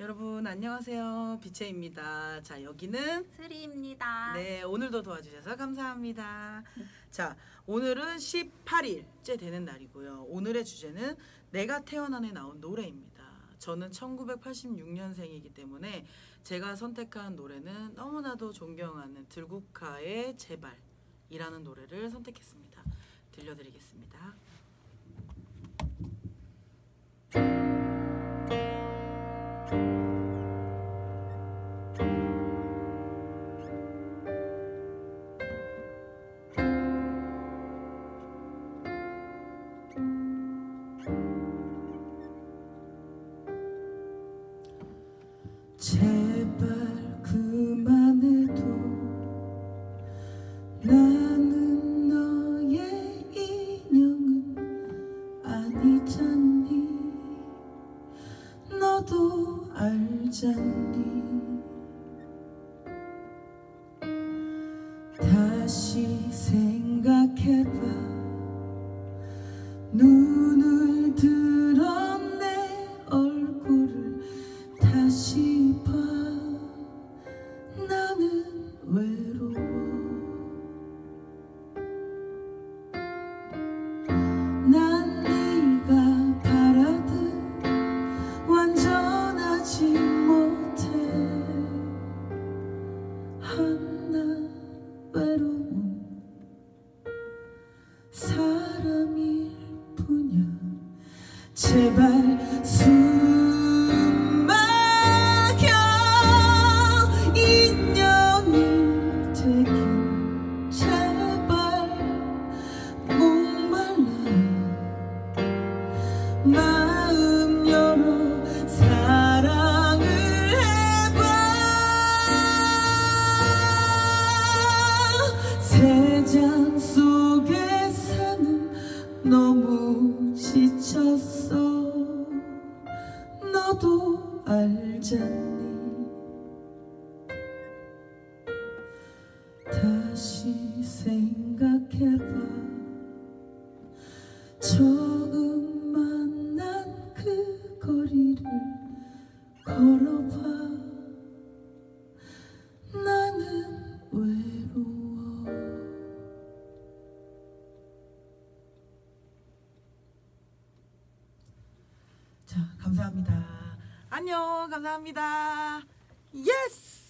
여러분 안녕하세요. 비체입니다. 자, 여기는 스리입니다. 네, 오늘도 도와주셔서 감사합니다. 자, 오늘은 18일째 되는 날이고요. 오늘의 주제는 내가 태어난 해 나온 노래입니다. 저는 1986년생이기 때문에 제가 선택한 노래는 너무나도 존경하는 들국화의 제발이라는 노래를 선택했습니다. 들려드리겠습니다. 제발 그만해도 나는 너의 인형은 아니잖니. 너도 알잖니. 다시 생각해봐. 눈 제발 숨 막혀 인연이 되긴 제발 목말라 지쳤어. 너도 알잖니. 다시 생각해봐. 처음 만난 그 거리를 걸어 자 감사합니다. 안녕 감사합니다. 예스